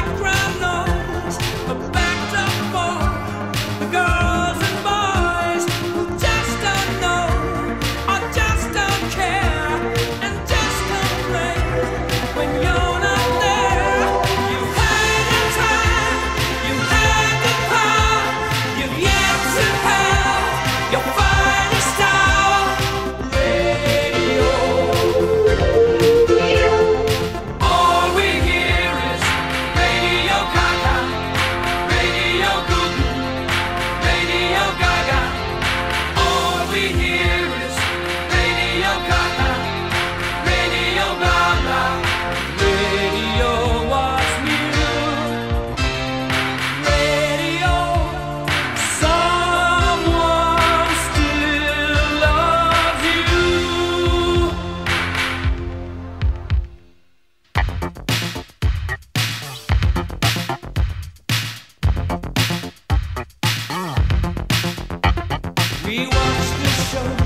background noise. show.